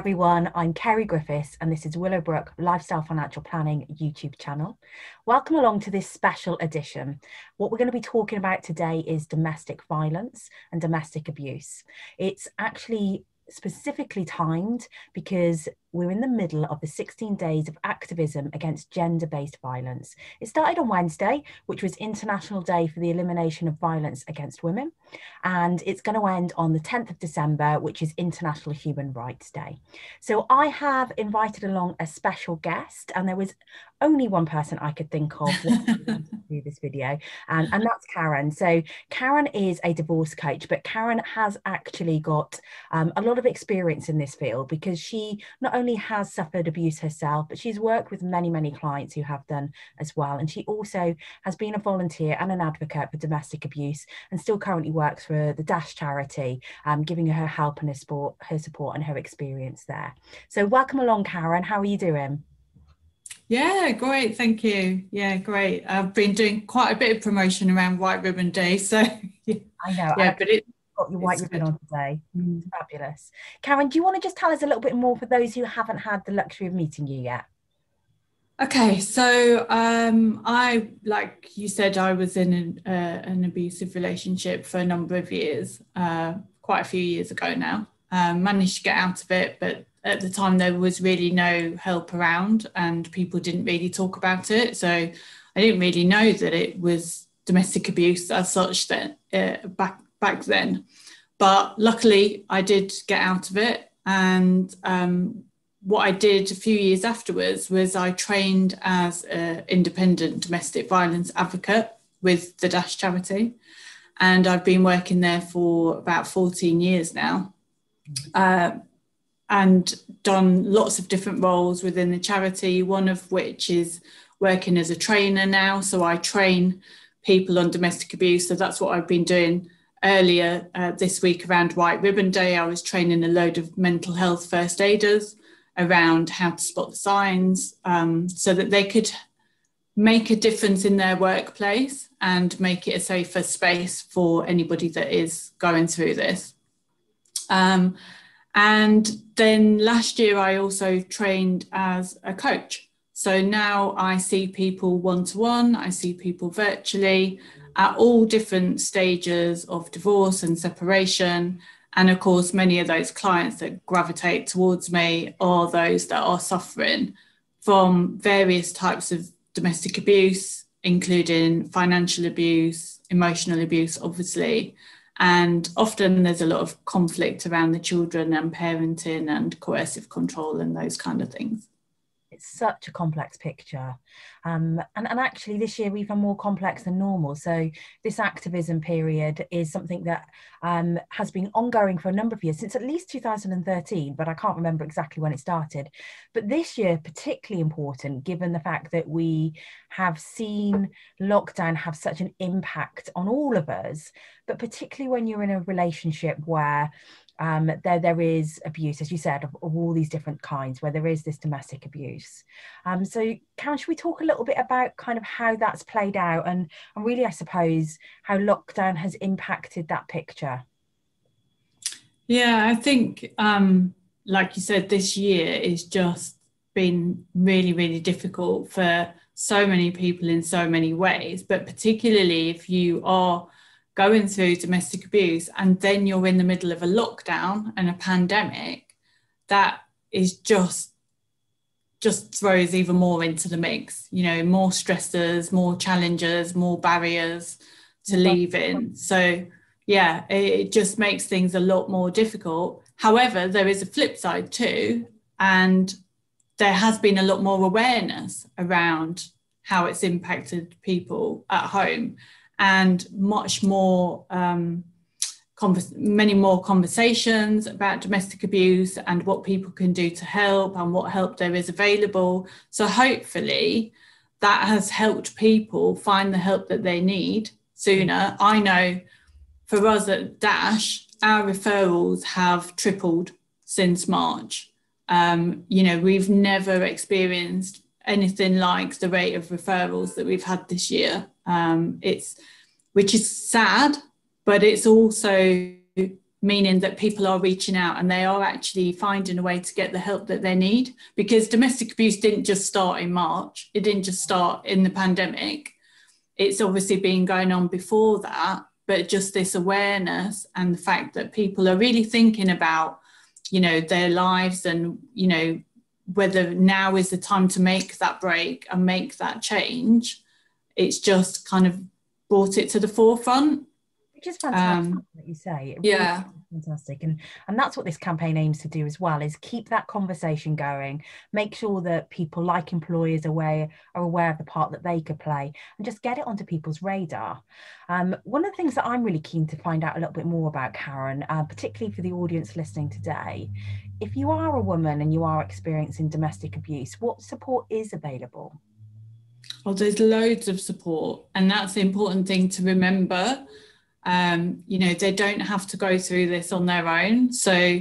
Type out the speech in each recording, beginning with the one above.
everyone. I'm Kerry Griffiths, and this is Willowbrook Lifestyle Financial Planning YouTube channel. Welcome along to this special edition. What we're going to be talking about today is domestic violence and domestic abuse. It's actually specifically timed because we're in the middle of the 16 days of activism against gender based violence. It started on Wednesday, which was International Day for the Elimination of Violence Against Women, and it's going to end on the 10th of December, which is International Human Rights Day. So I have invited along a special guest, and there was only one person I could think of to do this video, and, and that's Caron. So Caron is a divorce coach, but Caron has actually got um, a lot of experience in this field because she not only has suffered abuse herself, but she's worked with many, many clients who have done as well. And she also has been a volunteer and an advocate for domestic abuse and still currently works for the Dash charity, um, giving her help and her support, her support and her experience there. So welcome along, Caron. How are you doing? Yeah, great. Thank you. Yeah, great. I've been doing quite a bit of promotion around White Ribbon Day. So yeah, I know. Yeah, I but it got your white ribbon on today. Mm. Fabulous. Caron, do you want to just tell us a little bit more for those who haven't had the luxury of meeting you yet? Okay, so um, I, like you said, I was in an, uh, an abusive relationship for a number of years, uh, quite a few years ago now. Um, managed to get out of it, but at the time there was really no help around and people didn't really talk about it so i didn't really know that it was domestic abuse as such that uh, back back then but luckily i did get out of it and um, what i did a few years afterwards was i trained as an independent domestic violence advocate with the dash charity and i've been working there for about 14 years now uh, and done lots of different roles within the charity, one of which is working as a trainer now. So I train people on domestic abuse. So that's what I've been doing earlier uh, this week around White Ribbon Day. I was training a load of mental health first aiders around how to spot the signs um, so that they could make a difference in their workplace and make it a safer space for anybody that is going through this. Um, and then last year, I also trained as a coach. So now I see people one to one, I see people virtually at all different stages of divorce and separation. And of course, many of those clients that gravitate towards me are those that are suffering from various types of domestic abuse, including financial abuse, emotional abuse, obviously, and often there's a lot of conflict around the children and parenting and coercive control and those kind of things it's such a complex picture. Um, and, and actually this year even more complex than normal. So this activism period is something that um, has been ongoing for a number of years since at least 2013 but i can't remember exactly when it started. But this year particularly important given the fact that we have seen lockdown have such an impact on all of us but particularly when you're in a relationship where um, there there is abuse, as you said, of, of, all these different kinds, where there is this domestic abuse. Um, so, Caron, should we talk a little bit about kind of how that's played out, and and really, I suppose, how lockdown has impacted that picture? Yeah, I think, um, like you said, this year is just been really, really difficult for so many people in so many ways, but particularly if you are going through domestic abuse and then you're in the middle of a lockdown and a pandemic that is just just throws even more into the mix you know more stressors more challenges more barriers to leave in. So yeah it, just makes things a lot more difficult. However there is a flip side too and there has been a lot more awareness around how it's impacted people at home and much more um, many more conversations about domestic abuse and what people can do to help and what help there is available. So hopefully that has helped people find the help that they need sooner. I know for us at Dash, our referrals have tripled since March. Um, you know, we've never experienced anything like the rate of referrals that we've had this year. Um, it's which is sad, but it's also meaning that people are reaching out and they are actually finding a way to get the help that they need because domestic abuse didn't just start in March, it didn't just start in the pandemic. It's obviously been going on before that, but just this awareness and the fact that people are really thinking about, you know, their lives and, you know, whether now is the time to make that break and make that change. It's just kind of brought it to the forefront. Which is fantastic um, that you say. Yeah. fantastic. And and that's what this campaign aims to do as well is keep that conversation going make sure that people like employers aware are aware of the part that they could play and just get it onto people's radar. Um, one of the things that i'm really keen to find out a little bit more about caron uh, particularly for the audience listening today if you are a woman and you are experiencing domestic abuse what support is available Oh, there's loads of support, and that's the important thing to remember um, you know, they don't have to go through this on their own. So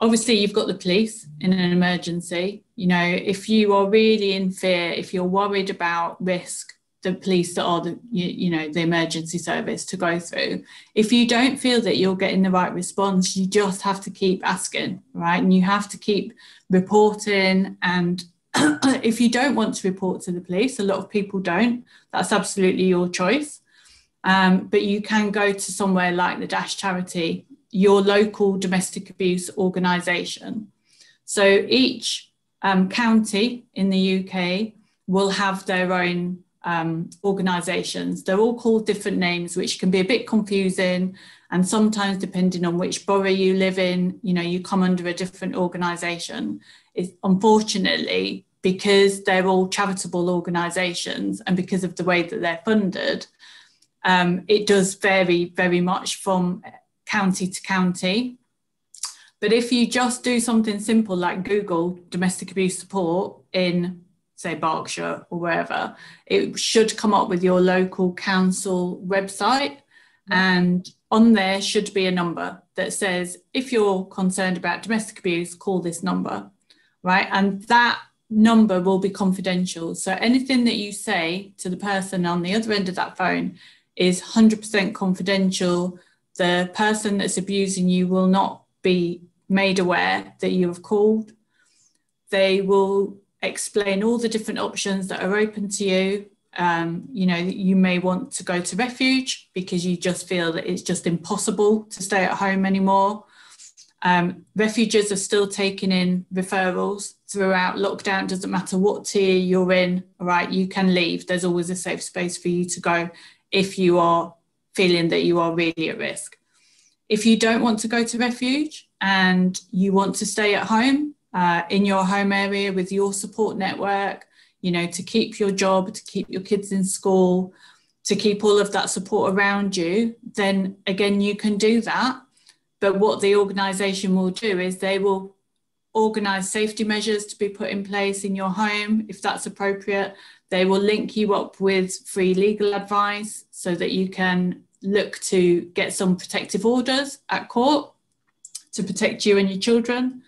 obviously you've got the police in an emergency. You know, if you are really in fear, if you're worried about risk, the police or the you, you know the emergency service to go through. If you don't feel that you're getting the right response you just have to keep asking right? And you have to keep reporting. And if you don't want to report to the police a lot of people don't. That's absolutely your choice. Um, but you can go to somewhere like the Dash Charity, your local domestic abuse organisation. So each um, county in the UK will have their own um, organisations. They're all called different names, which can be a bit confusing. And sometimes, depending on which borough you live in, you know, you come under a different organisation. It's unfortunately because they're all charitable organisations and because of the way that they're funded, um, it does vary very much from county to county. But if you just do something simple like Google domestic abuse support in, say, Berkshire or wherever, it should come up with your local council website. Mm-hmm. And on there should be a number that says, if you're concerned about domestic abuse, call this number, right? And that number will be confidential. So anything that you say to the person on the other end of that phone is 100% confidential. The person that's abusing you will not be made aware that you have called. They will explain all the different options that are open to you. Um, you know, you may want to go to refuge because you just feel that it's just impossible to stay at home anymore. Um, refuges are still taking in referrals throughout lockdown. Doesn't matter what tier you're in, right, you can leave. There's always a safe space for you to go if you are feeling that you are really at risk. If you don't want to go to refuge and you want to stay at home uh, in your home area with your support network, you know, to keep your job, to keep your kids in school, to keep all of that support around you, then again, you can do that. But what the organisation will do is they will organise safety measures to be put in place in your home if that's appropriate. They will link you up with free legal advice so that you can look to get some protective orders at court to protect you and your children.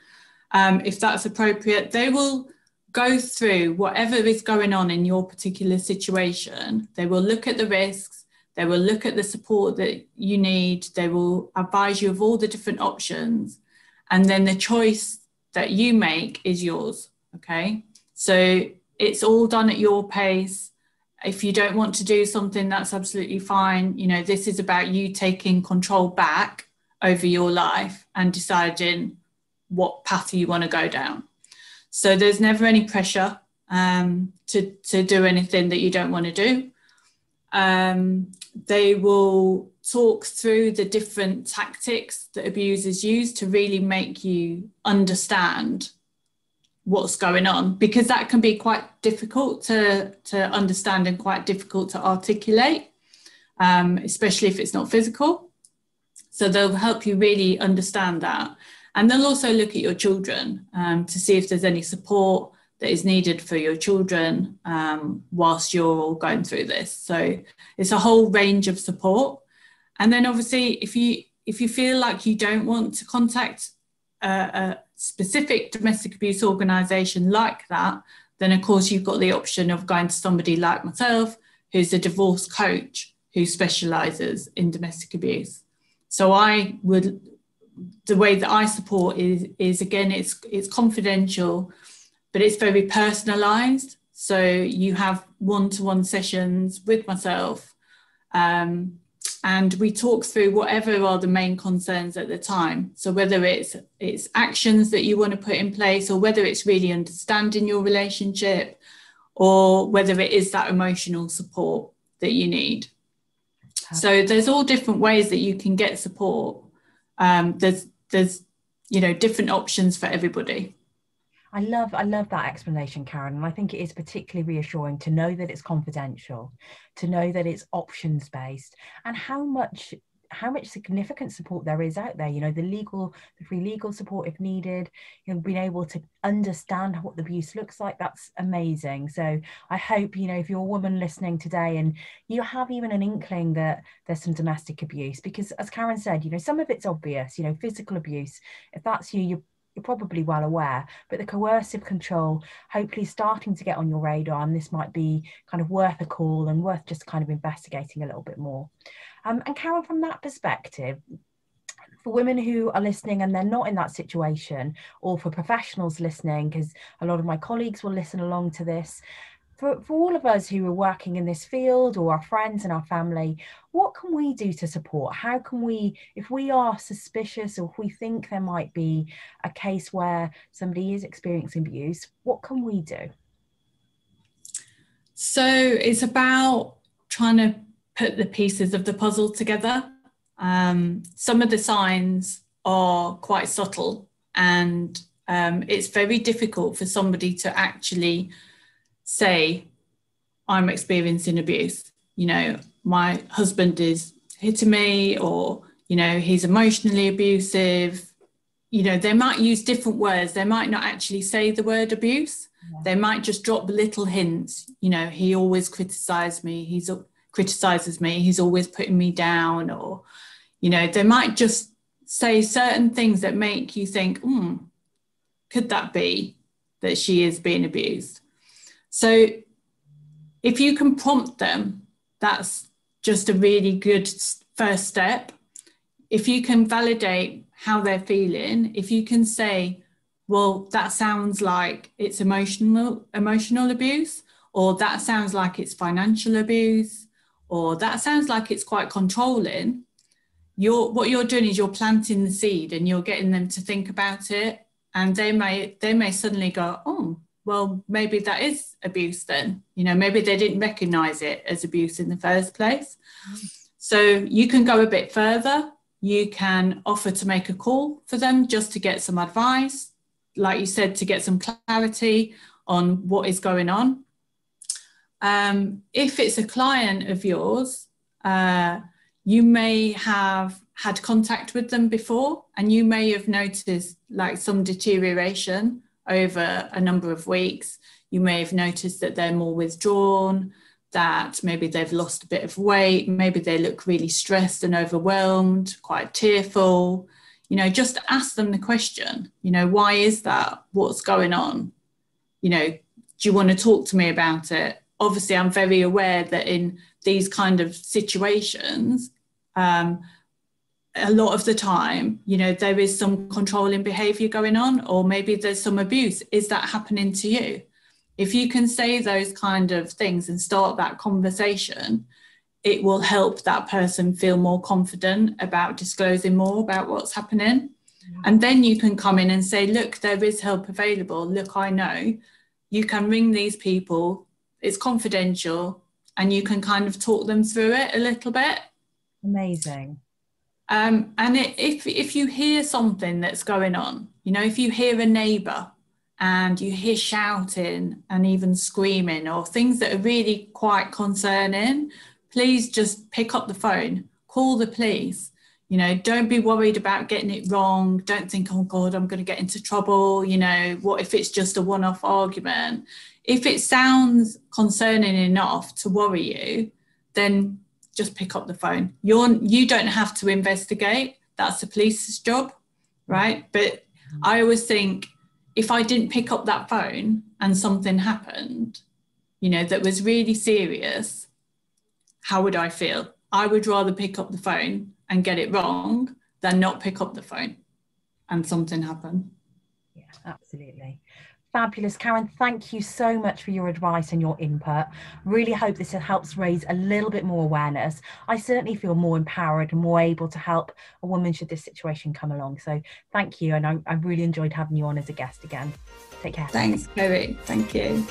Um, if that's appropriate, they will go through whatever is going on in your particular situation. They will look at the risks, they will look at the support that you need, they will advise you of all the different options, and then the choice that you make is yours. Okay. So it's all done at your pace if you don't want to do something that's absolutely fine you know this is about you taking control back over your life and deciding what path you want to go down. So there's never any pressure um, to, to do anything that you don't want to do. Um, they will talk through the different tactics that abusers use to really make you understand what's going on because that can be quite difficult to to understand and quite difficult to articulate um, especially if it's not physical. So they'll help you really understand that and they'll also look at your children um, to see if there's any support that is needed for your children um, whilst you're all going through this so it's a whole range of support and then obviously if you if you feel like you don't want to contact a, a specific domestic abuse organisation like that, then of course you've got the option of going to somebody like myself, who's a divorce coach who specialises in domestic abuse. So I would the way that I support is is again it's it's confidential, but it's very personalized. So you have one-to-one sessions with myself, um, and we talk through whatever are the main concerns at the time. So whether it's it's actions that you want to put in place, or whether it's really understanding your relationship, or whether it is that emotional support that you need. So there's all different ways that you can get support. Um, there's there's you know different options for everybody. I love I love that explanation, Caron, and I think it is particularly reassuring to know that it's confidential, to know that it's options based, and how much how much significant support there is out there you know the legal the free legal support if needed you know being able to understand what the abuse looks like that's amazing. So i hope you know if you're a woman listening today and you have even an inkling that there's some domestic abuse because as caron said you know some of it's obvious you know physical abuse if that's you you're you're probably well aware, but the coercive control hopefully starting to get on your radar, and this might be kind of worth a call and worth just kind of investigating a little bit more. Um, and Caron, from that perspective, for women who are listening and they're not in that situation, or for professionals listening, because a lot of my colleagues will listen along to this, for, for all of us who are working in this field or our friends and our family, what can we do to support? How can we, if we are suspicious or if we think there might be a case where somebody is experiencing abuse, what can we do? So it's about trying to put the pieces of the puzzle together. Um, some of the signs are quite subtle, and um, it's very difficult for somebody to actually say, I'm experiencing abuse. You know, my husband is hitting me, or, you know, he's emotionally abusive. You know, they might use different words. They might not actually say the word abuse. Yeah. They might just drop little hints. You know, he always criticizes me. He's criticizes me he's always putting me down or you know they might just say certain things that make you think hmm could that be that she is being abused so if you can prompt them that's just a really good first step. If you can validate how they're feeling if you can say well that sounds like it's emotional emotional abuse or that sounds like it's financial abuse or that sounds like it's quite controlling you're what you're doing is you're planting the seed and you're getting them to think about it. And they may they may suddenly go oh well maybe that is abuse then. You know maybe they didn't recognize it as abuse in the first place. So you can go a bit further. You can offer to make a call for them just to get some advice like you said to get some clarity on what is going on. Um, if it's a client of yours, uh, you may have had contact with them before and you may have noticed like some deterioration over a number of weeks. You may have noticed that they're more withdrawn, that maybe they've lost a bit of weight, maybe they look really stressed and overwhelmed, quite tearful. You know, just ask them the question, you know, why is that? What's going on? You know, do you want to talk to me about it? obviously I'm very aware that in these kind of situations, um, a lot of the time, you know, there is some controlling behavior going on, or maybe there's some abuse. Is that happening to you? If you can say those kind of things and start that conversation, it will help that person feel more confident about disclosing more about what's happening. And then you can come in and say, look, there is help available. Look, I know. You can ring these people, it's confidential and you can kind of talk them through it a little bit amazing um, and it, if if you hear something that's going on you know if you hear a neighbor and you hear shouting and even screaming or things that are really quite concerning please just pick up the phone call the police. You know don't be worried about getting it wrong. Don't think oh god i'm going to get into trouble. You know what if it's just a one-off argument? If it sounds concerning enough to worry you, then just pick up the phone. You're you don't have to investigate. That's the police's job, right? But I always think if I didn't pick up that phone and something happened, you know, that was really serious, how would I feel? I would rather pick up the phone and get it wrong than not pick up the phone and something happen. Yeah, absolutely. Fabulous. Caron, thank you so much for your advice and your input. Really hope this helps raise a little bit more awareness. I certainly feel more empowered and more able to help a woman should this situation come along. So thank you. And I, I really enjoyed having you on as a guest again. Take care. Thanks, Chloe. Thank you.